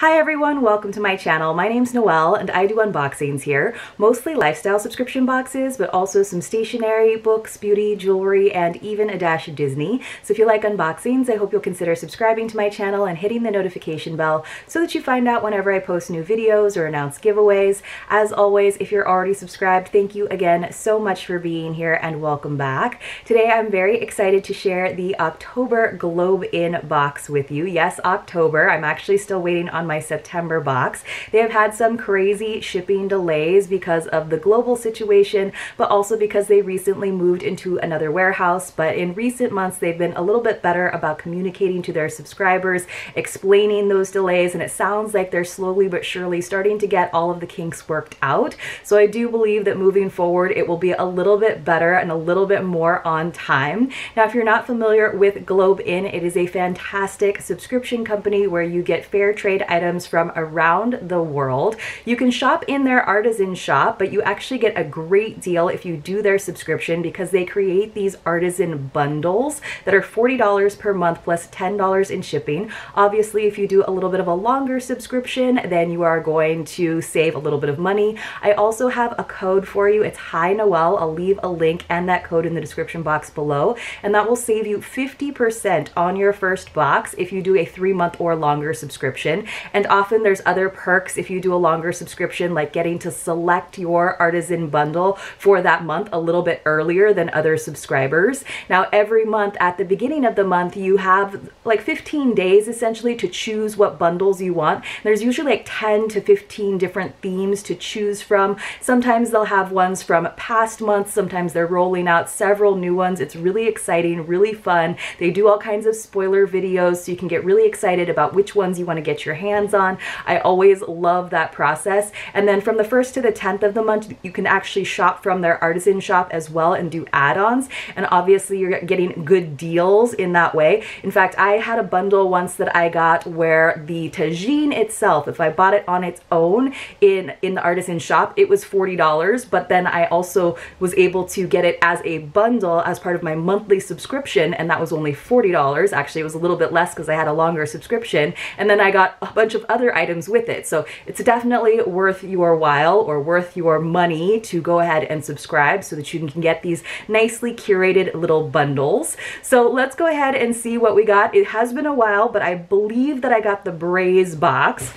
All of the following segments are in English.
Hi everyone, welcome to my channel. My name's Noelle and I do unboxings here, mostly lifestyle subscription boxes, but also some stationery, books, beauty, jewelry, and even a dash of Disney. So if you like unboxings, I hope you'll consider subscribing to my channel and hitting the notification bell so that you find out whenever I post new videos or announce giveaways. As always, if you're already subscribed, thank you again so much for being here and welcome back. Today I'm very excited to share the October GlobeIn box with you. Yes, October. I'm actually still waiting on my September box. They have had some crazy shipping delays because of the global situation, but also because they recently moved into another warehouse. But in recent months, they've been a little bit better about communicating to their subscribers, explaining those delays, and it sounds like they're slowly but surely starting to get all of the kinks worked out. So I do believe that moving forward, it will be a little bit better and a little bit more on time. Now, if you're not familiar with GlobeIn, it is a fantastic subscription company where you get fair trade items items from around the world. You can shop in their artisan shop, but you actually get a great deal if you do their subscription because they create these artisan bundles that are $40 per month plus $10 in shipping. Obviously, if you do a little bit of a longer subscription, then you are going to save a little bit of money. I also have a code for you. It's Hi Noel. I'll leave a link and that code in the description box below, and that will save you 50% on your first box if you do a three month or longer subscription. And often there's other perks if you do a longer subscription, like getting to select your artisan bundle for that month a little bit earlier than other subscribers. Now, every month at the beginning of the month, you have like 15 days essentially to choose what bundles you want. There's usually like 10 to 15 different themes to choose from. Sometimes they'll have ones from past months, sometimes they're rolling out several new ones. It's really exciting, really fun. They do all kinds of spoiler videos so you can get really excited about which ones you want to get your hands on. I always love that process. And then from the 1st to the 10th of the month, you can actually shop from their artisan shop as well and do add-ons. And obviously you're getting good deals in that way. In fact, I had a bundle once that I got where the tagine itself, if I bought it on its own in, in the artisan shop, it was $40. But then I also was able to get it as a bundle as part of my monthly subscription. And that was only $40. Actually, it was a little bit less because I had a longer subscription. And then I got bunch of other items with it. So it's definitely worth your while or worth your money to go ahead and subscribe so that you can get these nicely curated little bundles. So let's go ahead and see what we got. It has been a while, but I believe that I got the Braise box.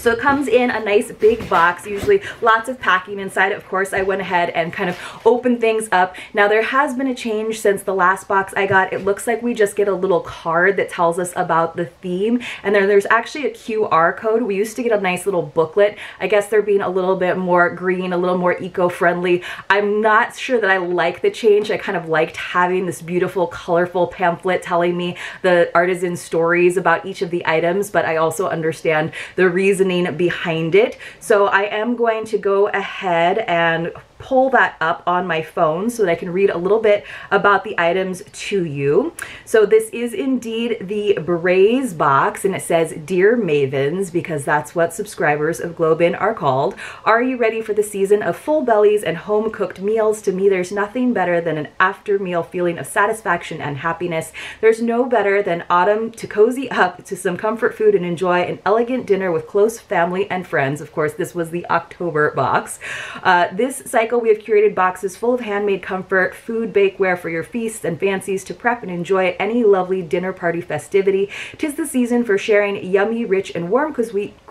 So it comes in a nice big box, usually lots of packing inside. Of course, I went ahead and kind of opened things up. Now there has been a change since the last box I got. It looks like we just get a little card that tells us about the theme. And then there's actually a QR code. We used to get a nice little booklet. I guess they're being a little bit more green, a little more eco-friendly. I'm not sure that I like the change. I kind of liked having this beautiful, colorful pamphlet telling me the artisan stories about each of the items, but I also understand the reason reasoning behind it. So I am going to go ahead and pull that up on my phone so that I can read a little bit about the items to you. So this is indeed the Braise box and it says Dear Mavens because that's what subscribers of GlobeIn are called. Are you ready for the season of full bellies and home cooked meals? To me there's nothing better than an after meal feeling of satisfaction and happiness. There's no better than autumn to cozy up to some comfort food and enjoy an elegant dinner with close family and friends. Of course this was the October box. Uh, this cycle cycle, we have curated boxes full of handmade comfort, food, bakeware for your feasts and fancies to prep and enjoy any lovely dinner party festivity. Tis the season for sharing yummy, rich, and warm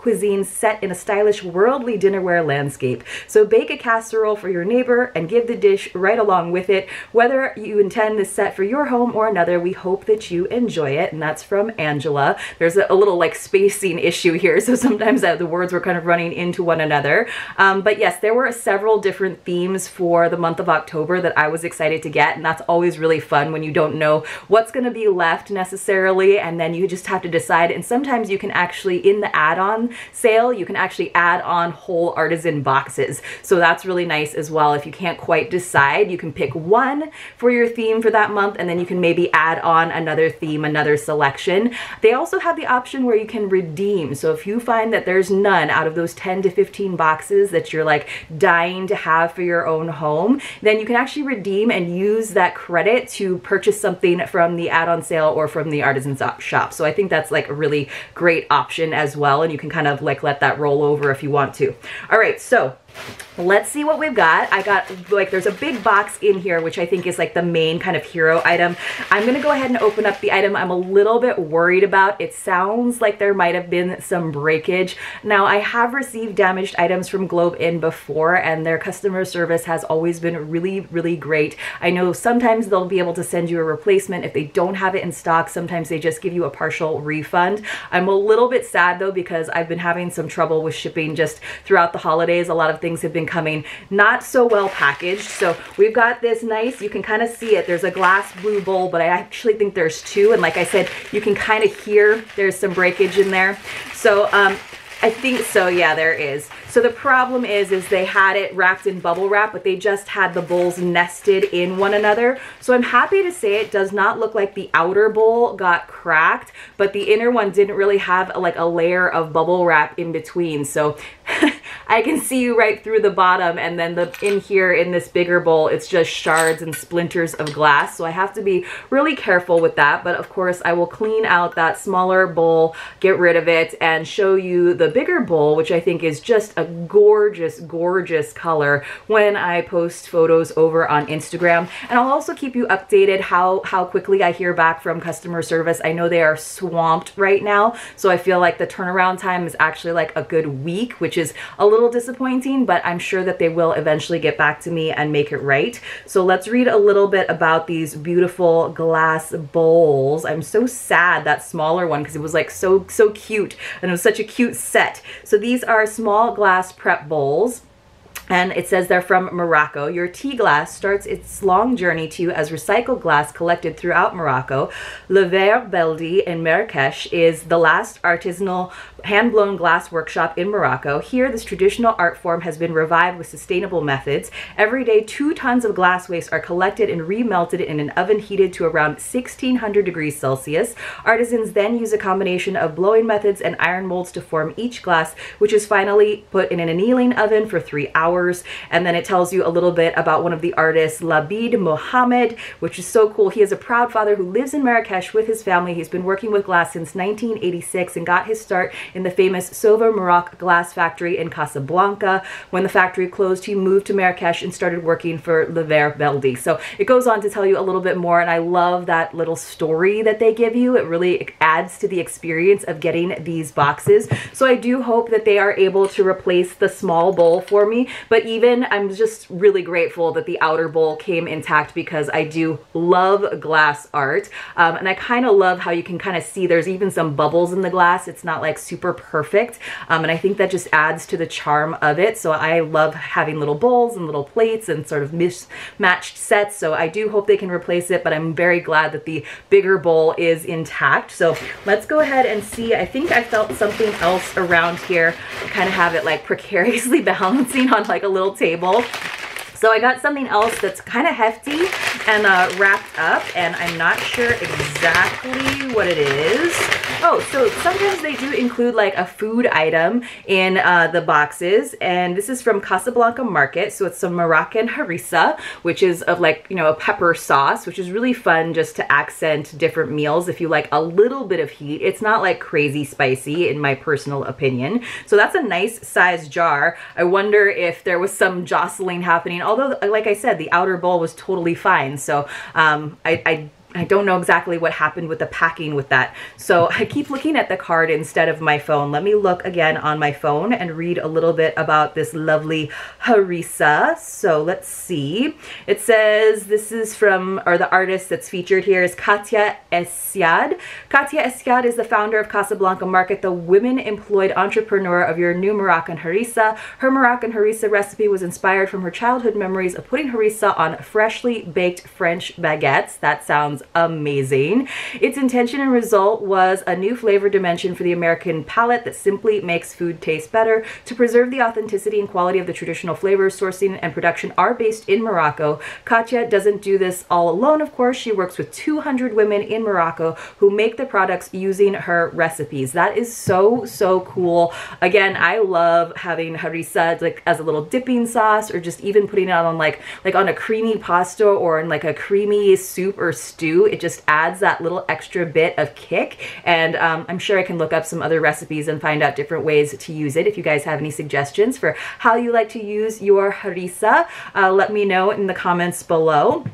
cuisine set in a stylish, worldly dinnerware landscape. So bake a casserole for your neighbor and give the dish right along with it. Whether you intend this set for your home or another, we hope that you enjoy it. And that's from Angela. There's a, a little like spacing issue here, so sometimes uh, the words were kind of running into one another. Um, but yes, there were several different themes for the month of October that I was excited to get and that's always really fun when you don't know what's going to be left necessarily and then you just have to decide and sometimes you can actually in the add-on sale you can actually add on whole artisan boxes so that's really nice as well if you can't quite decide you can pick one for your theme for that month and then you can maybe add on another theme another selection they also have the option where you can redeem so if you find that there's none out of those 10 to 15 boxes that you're like dying to have for your own home, then you can actually redeem and use that credit to purchase something from the add-on sale or from the artisan shop. So I think that's like a really great option as well. And you can kind of like let that roll over if you want to. All right, so Let's see what we've got. I got, like, there's a big box in here, which I think is like the main kind of hero item. I'm gonna go ahead and open up the item I'm a little bit worried about. It sounds like there might have been some breakage. Now, I have received damaged items from GlobeIn before, and their customer service has always been really, really great. I know sometimes they'll be able to send you a replacement if they don't have it in stock. Sometimes they just give you a partial refund. I'm a little bit sad though because I've been having some trouble with shipping just throughout the holidays. A lot of things have been coming not so well packaged. So we've got this nice, you can kind of see it. There's a glass blue bowl, but I actually think there's two. And like I said, you can kind of hear there's some breakage in there. So um, I think so, yeah, there is. So the problem is, is they had it wrapped in bubble wrap, but they just had the bowls nested in one another. So I'm happy to say it does not look like the outer bowl got cracked, but the inner one didn't really have like a layer of bubble wrap in between. So I can see you right through the bottom and then the in here in this bigger bowl, it's just shards and splinters of glass. So I have to be really careful with that. But of course I will clean out that smaller bowl, get rid of it and show you the bigger bowl, which I think is just a gorgeous, gorgeous color when I post photos over on Instagram. And I'll also keep you updated how, how quickly I hear back from customer service. I know they are swamped right now. So I feel like the turnaround time is actually like a good week, which is a little little disappointing, but I'm sure that they will eventually get back to me and make it right. So let's read a little bit about these beautiful glass bowls. I'm so sad that smaller one because it was like so, so cute and it was such a cute set. So these are small glass prep bowls and it says they're from Morocco. Your tea glass starts its long journey to you as recycled glass collected throughout Morocco. Le Verre Beldi in Marrakesh is the last artisanal hand-blown glass workshop in Morocco. Here, this traditional art form has been revived with sustainable methods. Every day, two tons of glass waste are collected and remelted in an oven heated to around 1600 degrees Celsius. Artisans then use a combination of blowing methods and iron molds to form each glass, which is finally put in an annealing oven for three hours And then it tells you a little bit about one of the artists, Labid Mohammed, which is so cool. He is a proud father who lives in Marrakesh with his family. He's been working with glass since 1986 and got his start in the famous Sova Maroc glass factory in Casablanca. When the factory closed, he moved to Marrakesh and started working for Le Verre Beldi. So it goes on to tell you a little bit more, and I love that little story that they give you. It really adds to the experience of getting these boxes. So I do hope that they are able to replace the small bowl for me but even I'm just really grateful that the outer bowl came intact because I do love glass art. Um, and I kind of love how you can kind of see there's even some bubbles in the glass. It's not like super perfect. Um, and I think that just adds to the charm of it. So I love having little bowls and little plates and sort of mismatched sets. So I do hope they can replace it, but I'm very glad that the bigger bowl is intact. So let's go ahead and see. I think I felt something else around here. I kind of have it like precariously balancing on like like a little table. So I got something else that's kind of hefty and uh, wrapped up and I'm not sure exactly what it is. Oh, so sometimes they do include like a food item in uh, the boxes and this is from Casablanca Market. So it's some Moroccan harissa, which is of like, you know, a pepper sauce, which is really fun just to accent different meals if you like a little bit of heat. It's not like crazy spicy in my personal opinion. So that's a nice size jar. I wonder if there was some jostling happening although, like I said, the outer bowl was totally fine. So um, I, I I don't know exactly what happened with the packing with that. So I keep looking at the card instead of my phone. Let me look again on my phone and read a little bit about this lovely harissa. So let's see. It says this is from, or the artist that's featured here is Katia Essiad. Katia Essiad is the founder of Casablanca Market, the women employed entrepreneur of your new Moroccan harissa. Her Moroccan harissa recipe was inspired from her childhood memories of putting harissa on freshly baked French baguettes. That sounds sounds amazing. Its intention and result was a new flavor dimension for the American palate that simply makes food taste better. To preserve the authenticity and quality of the traditional flavors, sourcing and production are based in Morocco. Katia doesn't do this all alone, of course. She works with 200 women in Morocco who make the products using her recipes. That is so, so cool. Again, I love having harissa like as a little dipping sauce or just even putting it on like, like on a creamy pasta or in like a creamy soup or stew. It just adds that little extra bit of kick. And um, I'm sure I can look up some other recipes and find out different ways to use it. If you guys have any suggestions for how you like to use your harissa, uh, let me know in the comments below.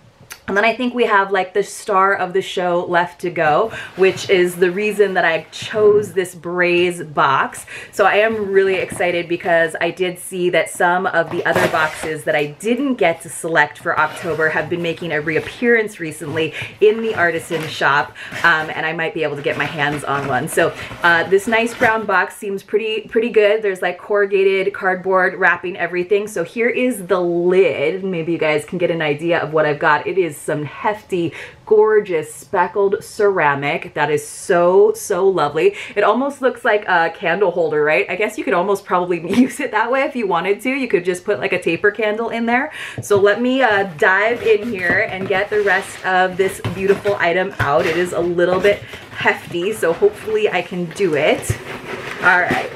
And then I think we have like the star of the show left to go, which is the reason that I chose this Braise box. So I am really excited because I did see that some of the other boxes that I didn't get to select for October have been making a reappearance recently in the artisan shop, um, and I might be able to get my hands on one. So uh, this nice brown box seems pretty, pretty good. There's like corrugated cardboard wrapping everything. So here is the lid. Maybe you guys can get an idea of what I've got. It is some hefty, gorgeous speckled ceramic. That is so, so lovely. It almost looks like a candle holder, right? I guess you could almost probably use it that way if you wanted to. You could just put like a taper candle in there. So let me uh, dive in here and get the rest of this beautiful item out. It is a little bit hefty, so hopefully I can do it. All right.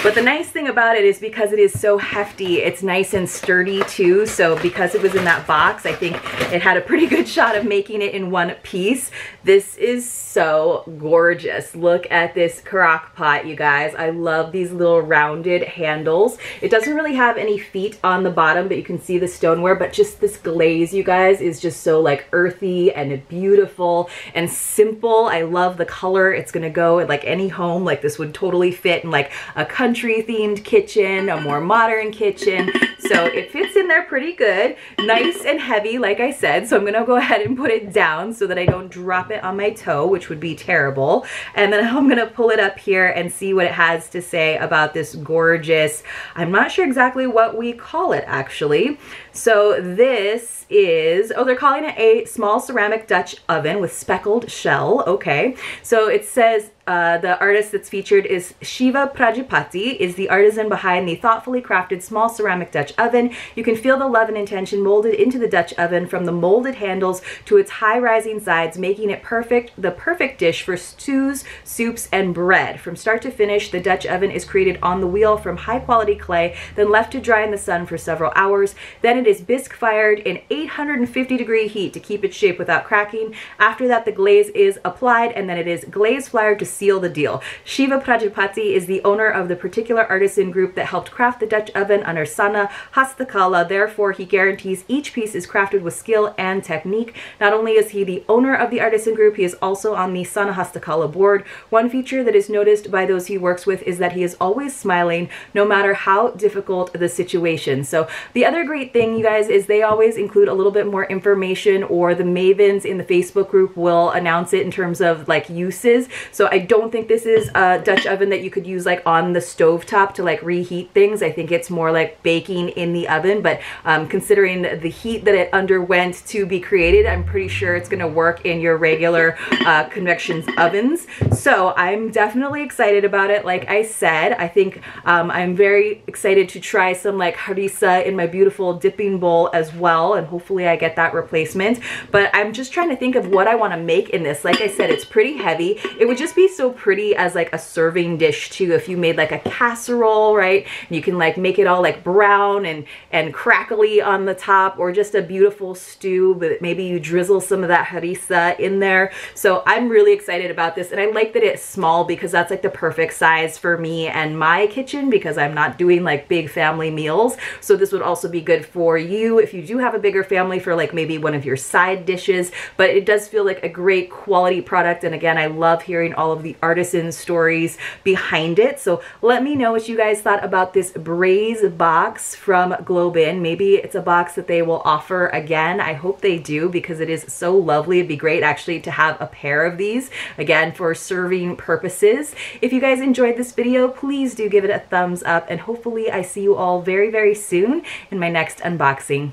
But the nice thing about it is because it is so hefty, it's nice and sturdy too. So because it was in that box, I think it had a pretty good shot of making it in one piece. This is so gorgeous. Look at this crock pot, you guys. I love these little rounded handles. It doesn't really have any feet on the bottom, but you can see the stoneware, but just this glaze, you guys, is just so like earthy and beautiful and simple. I love the color. It's gonna go in like any home. Like this would totally fit in like a country country themed kitchen, a more modern kitchen. So it fits in there pretty good. Nice and heavy, like I said. So I'm gonna go ahead and put it down so that I don't drop it on my toe, which would be terrible. And then I'm gonna pull it up here and see what it has to say about this gorgeous, I'm not sure exactly what we call it actually. So this is, oh, they're calling it a small ceramic Dutch oven with speckled shell. Okay. So it says uh, the artist that's featured is Shiva Prajapati, is the artisan behind the thoughtfully crafted small ceramic Dutch oven. You can feel the love and intention molded into the Dutch oven from the molded handles to its high-rising sides, making it perfect, the perfect dish for stews, soups, and bread. From start to finish, the Dutch oven is created on the wheel from high-quality clay, then left to dry in the sun for several hours. Then it is bisque fired in 850 degree heat to keep its shape without cracking. After that, the glaze is applied, and then it is glaze fired to seal the deal. Shiva Prajapati is the owner of the particular artisan group that helped craft the Dutch oven under Sana Hastakala. Therefore, he guarantees each piece is crafted with skill and technique. Not only is he the owner of the artisan group, he is also on the Sana Hastakala board. One feature that is noticed by those he works with is that he is always smiling, no matter how difficult the situation. So the other great thing, you guys, is they always include a little bit more information or the mavens in the Facebook group will announce it in terms of like uses. So I don't think this is a Dutch oven that you could use like on the stove top to like reheat things. I think it's more like baking in the oven, but um, considering the heat that it underwent to be created, I'm pretty sure it's gonna work in your regular uh, convection ovens. So I'm definitely excited about it. Like I said, I think um, I'm very excited to try some like harissa in my beautiful dipping bowl as well, and hopefully I get that replacement. But I'm just trying to think of what I wanna make in this. Like I said, it's pretty heavy. It would just be so pretty as like a serving dish too. If you made like a casserole, right? You can like make it all like brown and, and crackly on the top or just a beautiful stew, but maybe you drizzle some of that harissa in there. So I'm really excited about this. And I like that it's small because that's like the perfect size for me and my kitchen because I'm not doing like big family meals. So this would also be good for you if you do have a bigger family for like maybe one of your side dishes, but it does feel like a great quality product. And again, I love hearing all of the the artisan stories behind it. So let me know what you guys thought about this Braise box from GlobeIn. Maybe it's a box that they will offer again. I hope they do because it is so lovely. It'd be great actually to have a pair of these, again, for serving purposes. If you guys enjoyed this video, please do give it a thumbs up and hopefully I see you all very, very soon in my next unboxing.